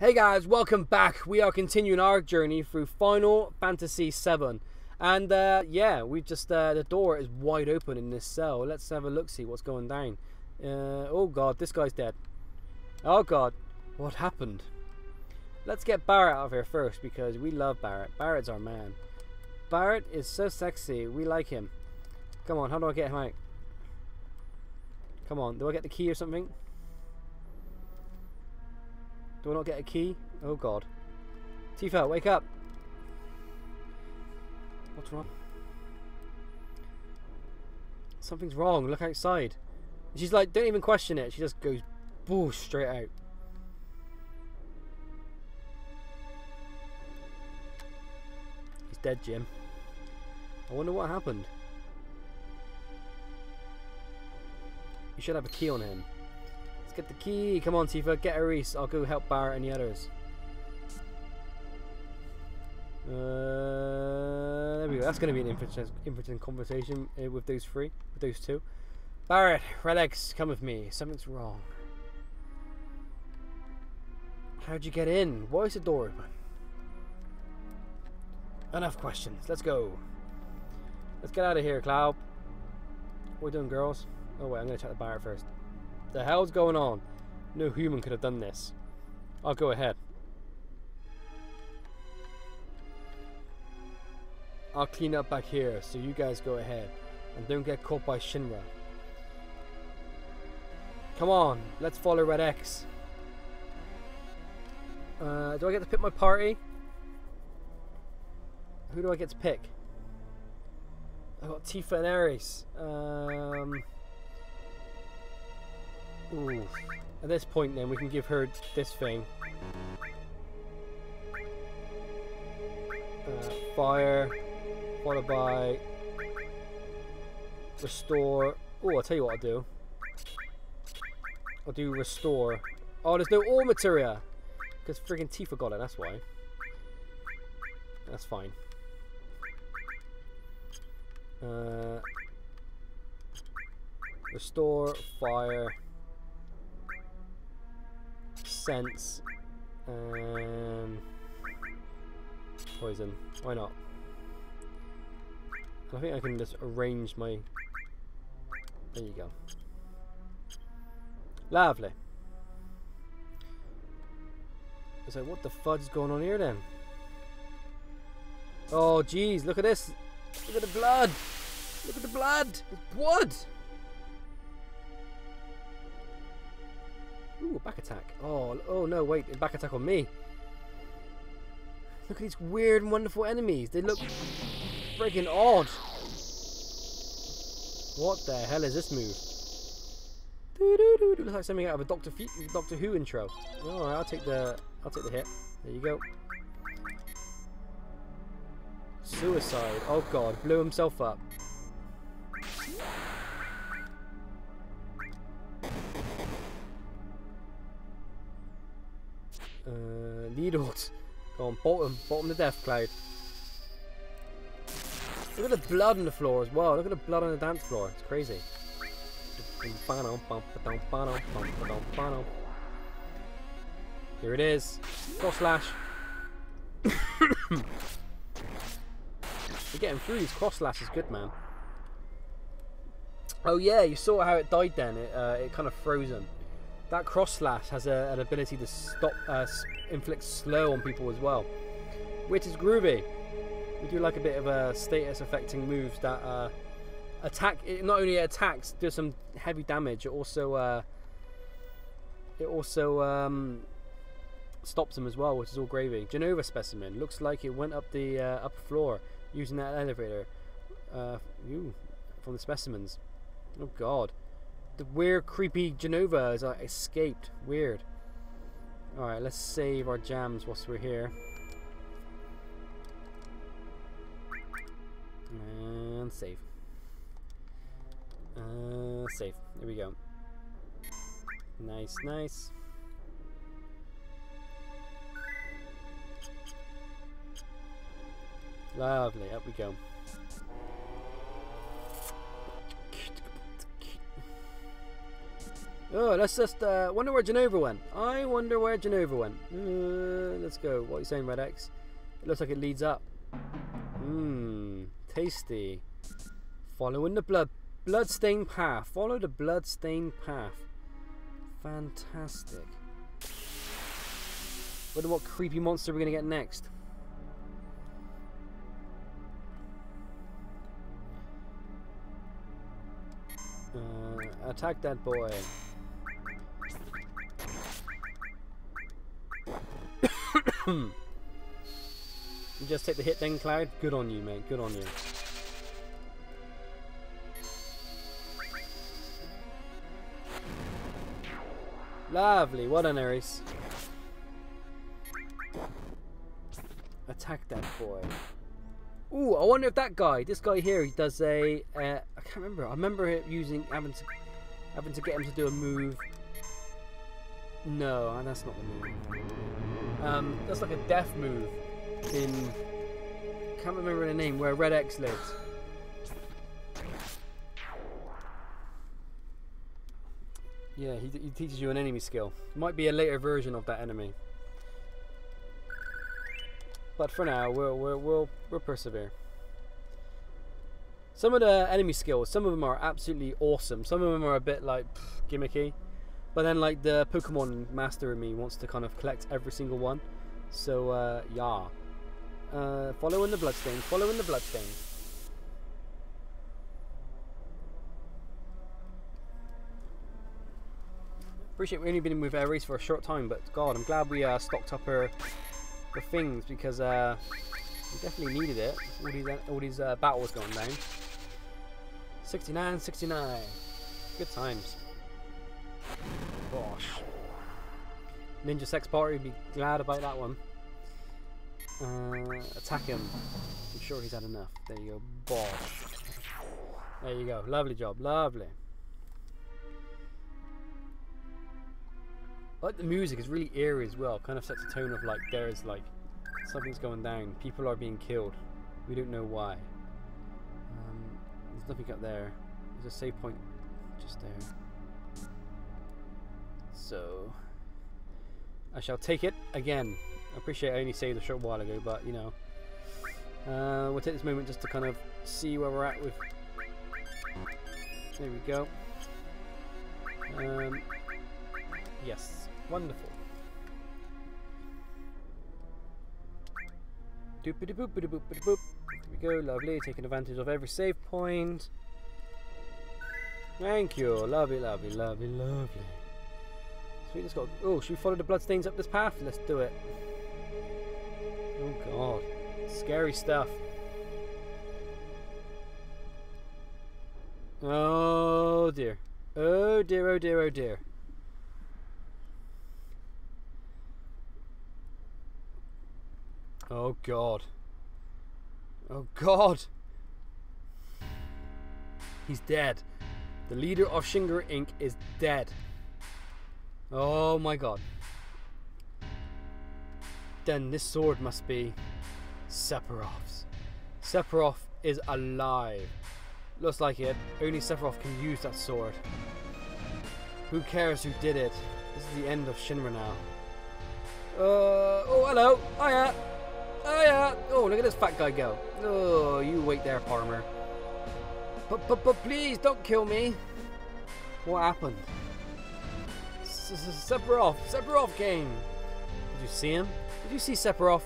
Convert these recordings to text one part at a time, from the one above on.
Hey guys, welcome back. We are continuing our journey through Final Fantasy VII. And uh, yeah, we just, uh, the door is wide open in this cell. Let's have a look, see what's going down. Uh, oh god, this guy's dead. Oh god, what happened? Let's get Barret out of here first because we love Barret. Barret's our man. Barret is so sexy. We like him. Come on, how do I get him out? Come on, do I get the key or something? Do I not get a key? Oh god. Tifa, wake up! What's wrong? Something's wrong. Look outside. She's like, don't even question it. She just goes, boosh, straight out. He's dead, Jim. I wonder what happened. You should have a key on him. Let's get the key. Come on, Tifa. Get Aeris. I'll go help Barret and the others. Uh, there we go. That's going to be an interesting, conversation uh, with those three, with those two. Barret, Red X, come with me. Something's wrong. How'd you get in? Why is the door open? Enough questions. Let's go. Let's get out of here, Cloud. What are we doing, girls? Oh wait, I'm going to check the Barret first. The hell's going on? No human could have done this. I'll go ahead. I'll clean up back here, so you guys go ahead. And don't get caught by Shinra. Come on, let's follow Red X. Uh, do I get to pick my party? Who do I get to pick? I got Tifa and Aeris. Um, ooh. At this point, then we can give her this thing. Uh, fire, followed by restore. Oh, I'll tell you what I'll do. I'll do restore. Oh, there's no All materia! Because friggin' Tifa got it, that's why. That's fine. Uh, restore, fire, sense, and poison. Why not? I think I can just arrange my... There you go. Lovely. So what the fudge is going on here then? Oh jeez, look at this. Look at the blood. Look at the blood. There's blood. Back attack. Oh, oh no, wait, back attack on me. Look at these weird and wonderful enemies. They look friggin' odd. What the hell is this move? Doo -doo -doo Looks like something out of a Doctor, Fe Doctor Who intro. Alright, I'll take the I'll take the hit. There you go. Suicide. Oh god, blew himself up. Needles. Go on, him. Bolt him to death, Cloud. Look at the blood on the floor as well. Look at the blood on the dance floor. It's crazy. Here it is. Cross slash. We're getting through these cross slashes good, man. Oh yeah, you saw how it died then. It, uh, it kind of frozen. That cross slash has a, an ability to stop, uh, inflict slow on people as well, which is groovy. We do like a bit of a status affecting moves that uh, attack. It not only attacks, does some heavy damage. It also uh, it also um, stops them as well, which is all gravy. Jenova specimen looks like it went up the uh, upper floor using that elevator. Uh, ooh, from the specimens. Oh god, the weird, creepy Jenova has uh, escaped. Weird. All right, let's save our jams whilst we're here. And save. Uh, save. There we go. Nice, nice. Lovely, up we go. Oh, let's just uh, wonder where Jenova went. I wonder where Jenova went. Uh, let's go. What are you saying, Red X? It looks like it leads up. Mmm, tasty. Following the blood bloodstained path. Follow the bloodstained path. Fantastic. Wonder what creepy monster we're gonna get next. Uh, attack that boy. You just take the hit then, Cloud? Good on you, mate. Good on you. Lovely. What an Aeris. Attack that boy. Ooh, I wonder if that guy, this guy here, he does a. Uh, I can't remember. I remember him using having to having to get him to do a move. No, that's not the move. Um, that's like a death move in. Can't remember the name where Red X lives. Yeah, he, he teaches you an enemy skill. Might be a later version of that enemy. But for now, we'll, we'll, we'll, we'll persevere. Some of the enemy skills, some of them are absolutely awesome. Some of them are a bit like pff, gimmicky. But then like the Pokemon master in me wants to kind of collect every single one. So uh, yeah. Uh, following the bloodstains, following the bloodstain. Appreciate we've only been with Aeris for a short time, but God, I'm glad we uh, stocked up her, her things because uh, we definitely needed it. All these, all these uh, battles going down. 69, 69. Good times. Gosh. Ninja Sex Party would be glad about that one. Uh, attack him. I'm sure he's had enough. There you go. Bosh. There you go. Lovely job. Lovely. Like the music. is really eerie as well. Kind of sets a tone of like there's like something's going down. People are being killed. We don't know why. Um, there's nothing up there. There's a save point just there. So I shall take it again. I appreciate I only saved a short while ago, but you know. Uh, we'll take this moment just to kind of see where we're at with. There we go. Um, yes, wonderful. Doopity boopity boopity boop. There we go, lovely. Taking advantage of every save point. Thank you. Lovely, lovely, lovely, lovely. Sweet, let's go. Oh, should we follow the bloodstains up this path? Let's do it. Oh god. Scary stuff. Oh dear. Oh dear, oh dear, oh dear. Oh god. Oh god. He's dead. The leader of Shinra Inc. is dead. Oh my god. Then this sword must be Sephiroth's. Sephiroth is alive. Looks like it. Only Sephiroth can use that sword. Who cares who did it? This is the end of Shinra now. Uh, oh, hello. Hiya. Hiya. Oh, look at this fat guy go. Oh, you wait there, farmer. But, but, but please, don't kill me. What happened? Sephiroth! Sephiroth came! Did you see him? Did you see Sephiroth?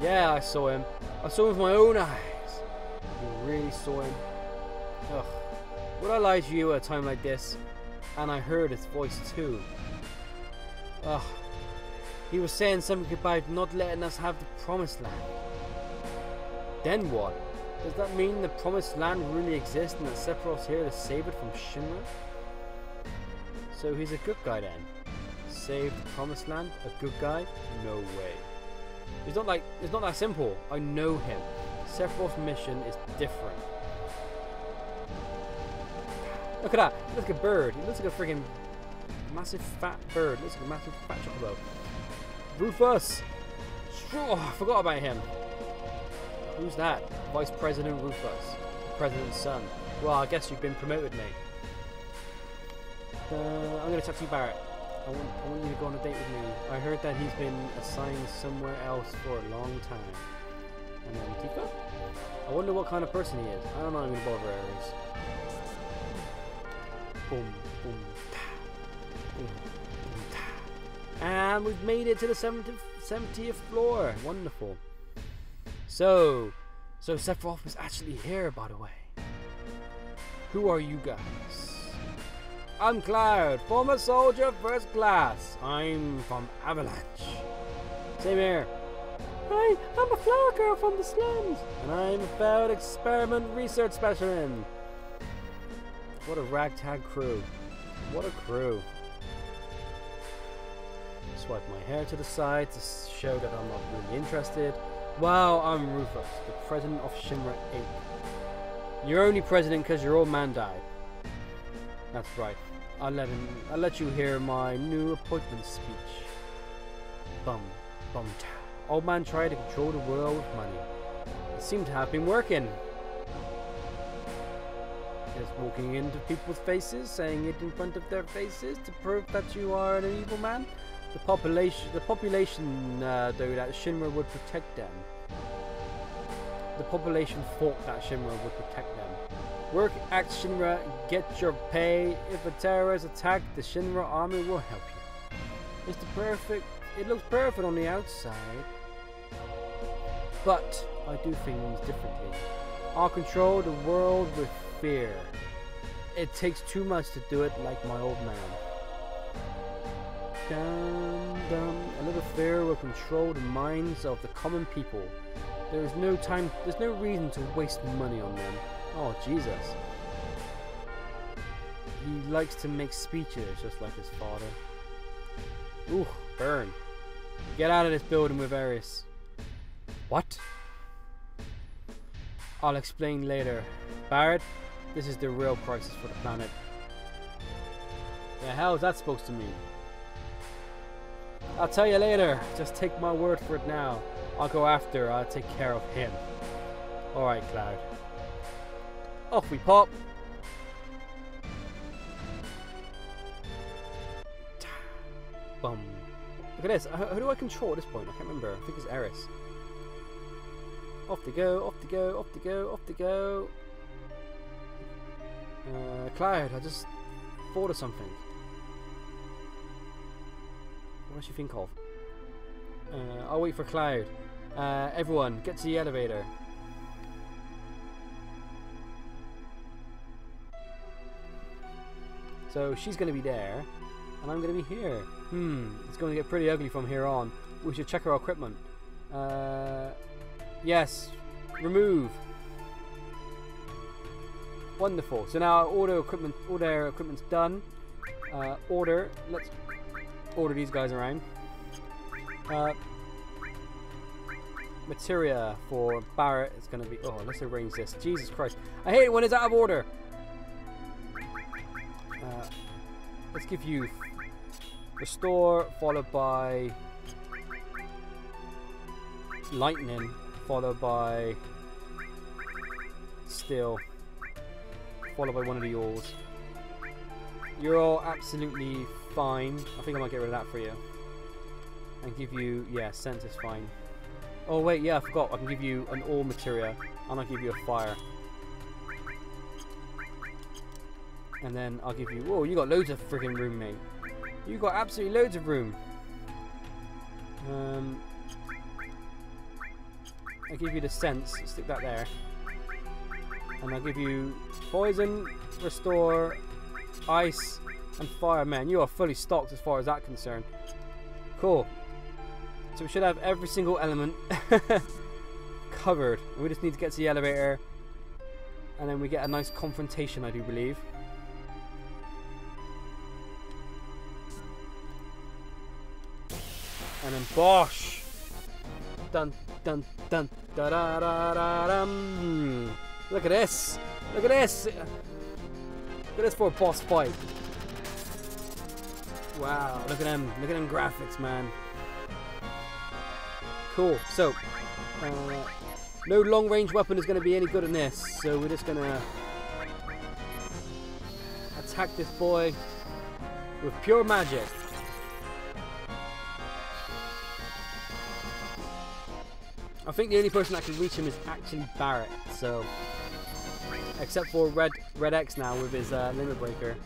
Yeah, I saw him. I saw him with my own eyes. You really saw him? Ugh. Would I lie to you at a time like this? And I heard his voice too. Ugh. He was saying something about not letting us have the promised land. Then what? Does that mean the promised land really exists and that Sephiroth's here to save it from Shinra? So he's a good guy then. Saved the promised land? A good guy? No way. It's not like it's not that simple. I know him. Sephiroth's mission is different. Look at that. Look like a bird. He looks like a freaking massive fat bird. Looks like a massive fat chocobo. Rufus! Oh, I forgot about him. Who's that? Vice President Rufus. President's son. Well, I guess you've been promoted, mate. Uh, I'm gonna talk to you, Barret. I want, I want you to go on a date with me. I heard that he's been assigned somewhere else for a long time. And then Tifa? I wonder what kind of person he is. I don't know, I'm gonna bother Aeris. Boom, boom, ta. Boom, boom, ta. And we've made it to the 70th, 70th floor. Wonderful. So, so Sephiroth was actually here, by the way. Who are you guys? I'm Cloud, former soldier first class. I'm from Avalanche. Same here. Hi, I'm a flower girl from the slums. And I'm a failed experiment research specialist. What a ragtag crew. What a crew. Swipe my hair to the side to show that I'm not really interested. Wow, I'm Rufus, the president of Shinra Inc. You're only president because your old man died. That's right. I'll let him. I'll let you hear my new appointment speech. Bum, bum. Old man tried to control the world with money. It seemed to have been working. Just walking into people's faces, saying it in front of their faces to prove that you are an evil man. The population, the population, uh, though, that Shinra would protect them. The population thought that Shinra would protect them. Work at Shinra, get your pay. If a terrorist attack, the Shinra army will help you. It's the perfect. It looks perfect on the outside, but I do things differently. I'll control the world with fear. It takes too much to do it like my old man. Dum, dum. A little fear will control the minds of the common people. There is no time, there's no reason to waste money on them. Oh, Jesus. He likes to make speeches just like his father. Ooh, burn. Get out of this building with Aeris. What? I'll explain later. Barret, this is the real crisis for the planet. The hell is that supposed to mean? I'll tell you later. Just take my word for it now. I'll go after. I'll take care of him. Alright, Cloud. Off we pop. Bum. Look at this. Who do I control at this point? I can't remember. I think it's Aeris. Off they go, off to go, off to go, off to go. Uh, Cloud, I just thought of something. What does she think of? Uh, I'll wait for Cloud. Uh, everyone, get to the elevator. So she's going to be there, and I'm going to be here. Hmm, it's going to get pretty ugly from here on. We should check our equipment. Uh, yes, remove. Wonderful. So now the equipment, their equipment's done. Uh, order. Let's order these guys around. Uh, materia for Barret is going to be... Oh, let's arrange this. Jesus Christ. I hate it when it's out of order. Let's give you restore followed by lightning followed by steel followed by one of the ores. You're all absolutely fine. I think I might get rid of that for you. And give you, yeah, sense is fine. Oh wait, yeah, I forgot. I can give you an ore material, and I'll give you a fire. And then I'll give you... Whoa, you got loads of freaking room, mate. You got absolutely loads of room. Um, I'll give you the sense. Stick that there. And I'll give you poison, restore, ice, and fire. Man, you are fully stocked as far as that concerned. Cool. So we should have every single element covered. We just need to get to the elevator. And then we get a nice confrontation, I do believe. And then Bosch! Dun dun dun da da da da dum. Look at this! Look at this! Look at this for a boss fight. Wow, look at them. Look at them graphics, man. Cool. So, uh, no long range weapon is going to be any good in this. So we're just going to attack this boy. with pure magic. I think the only person that can reach him is actually Barret, So, except for Red Red X now with his uh, limit breaker,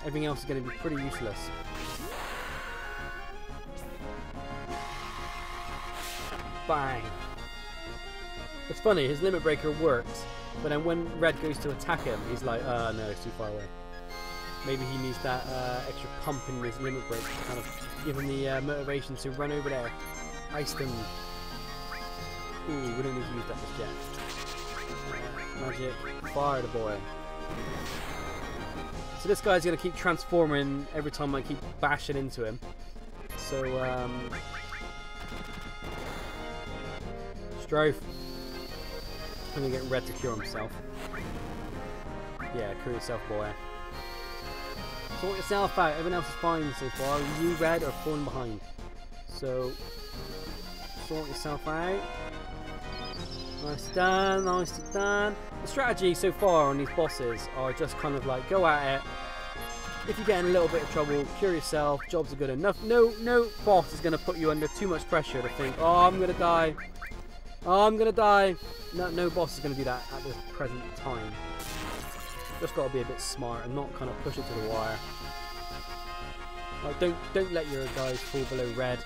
everything else is going to be pretty useless. Bang! It's funny, his limit breaker works, but then when Red goes to attack him, he's like, uh, no, it's too far away. Maybe he needs that uh, extra pump in his limit Breaker to kind of give him the uh, motivation to run over there. Ice them. Ooh, we need to use that just yet. Magic, fire the boy. So this guy's to keep transforming every time I keep bashing into him. So, um... Strife. I'm to get Red to cure himself. Yeah, cure yourself, boy. Sort yourself out. Everyone else is fine so far. You, Red, are falling behind. So, sort yourself out. Nice done, nice done. The strategy so far on these bosses are just kind of like go at it. If you get in a little bit of trouble, cure yourself. Jobs are good enough. No, no boss is going to put you under too much pressure to think, oh, I'm going to die. Oh, I'm going to die. No, no boss is going to do that at this present time. Just got to be a bit smart and not kind of push it to the wire. Like, don't don't let your guys fall below red.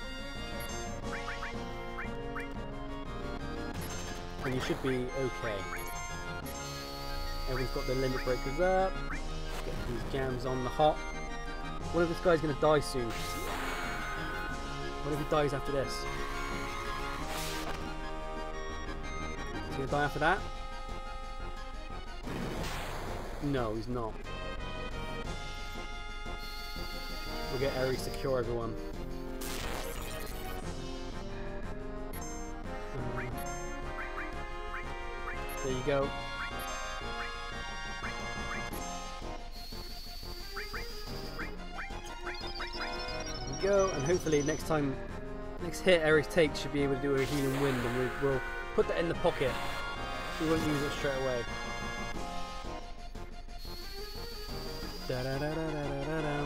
And you should be okay. Everyone's got their limit breakers up. Get these jams on the hot. What if this guy's going to die soon? What if he dies after this? Is he going to die after that? No, he's not. We'll get Aeris to cure everyone. Um, there you go. There go, and hopefully next time, next hit Aeris takes should be able to do a healing wind, and we, we'll put that in the pocket. We won't use it straight away. Da da da da da da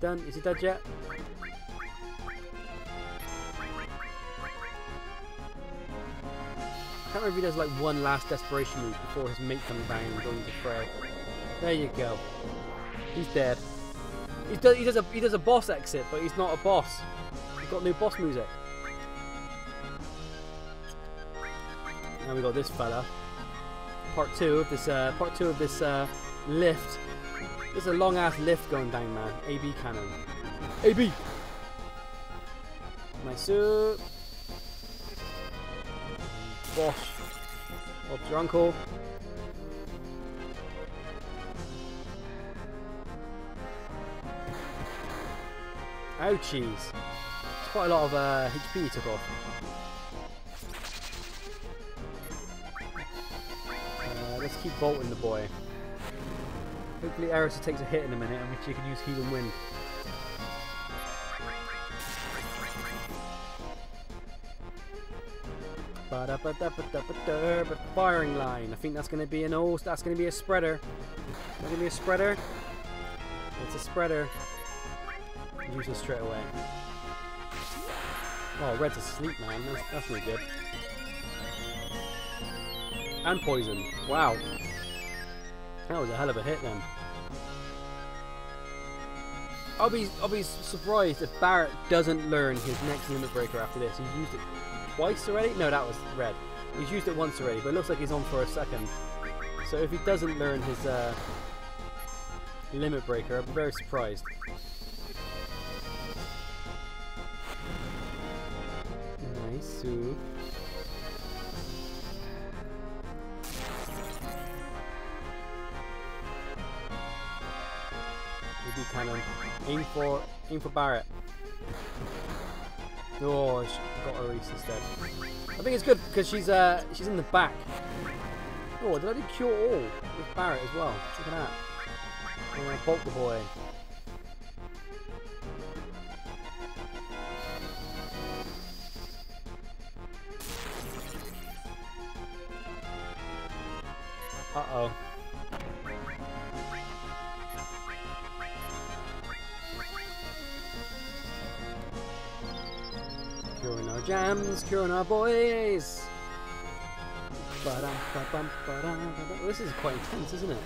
done. Is he dead yet? Can't remember if he does like one last desperation move before his mate comes bang and joins the fray. There you go. He's dead. He does, he does a he does a boss exit, but he's not a boss. He's got new boss music. Now we got this fella. Part two of this uh, part two of this uh, lift. There's a long ass lift going down, man. AB cannon. AB. My suit. Bosh. Bob's your uncle. Ouchies. It's quite a lot of uh, HP he took off. Uh, let's keep bolting the boy. Hopefully Aeris takes a hit in a minute and you can use heal and wind. Firing line. I think that's going to be an old. That's going to be a spreader. Going to be a spreader. It's a spreader. Use it straight away. Oh, red's asleep, man. That's, that's not good. And poison. Wow. That was a hell of a hit then. I'll be I'll be surprised if Barret doesn't learn his next limit breaker after this. He's used it twice already? No, that was red. He's used it once already, but it looks like he's on for a second. So if he doesn't learn his uh, limit breaker, be very surprised. Nice soup. Maybe. Aim for aim for Barret. Oh, got Aeris instead. I think it's good because she's uh she's in the back. Oh, did I do cure all with Barret as well? Look at that. I'm gonna bolt the boy. Uh oh. Jams, curing our boys. This is quite intense, isn't it?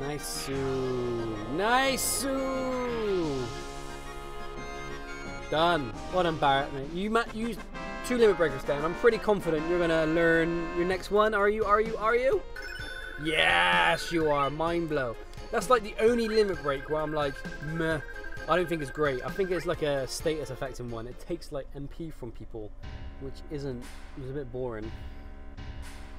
Nice, Sue, nice. Well done, Barret, mate. You ma- used two limit breakers down. I'm pretty confident you're gonna learn your next one. Are you? Are you? Are you? Yes, you are. Mind blow. That's like the only limit break where I'm like, meh. I don't think it's great. I think it's like a status affecting one. It takes like MP from people, which isn't. It's a bit boring.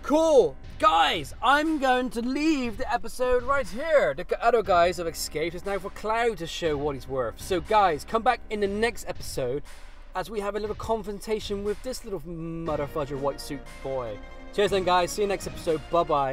Cool! Guys, I'm going to leave the episode right here. The other guys have escaped. It's now for Cloud to show what he's worth. So, guys, come back in the next episode as we have a little confrontation with this little mother fudger white suit boy. Cheers then, guys. See you next episode. Bye bye.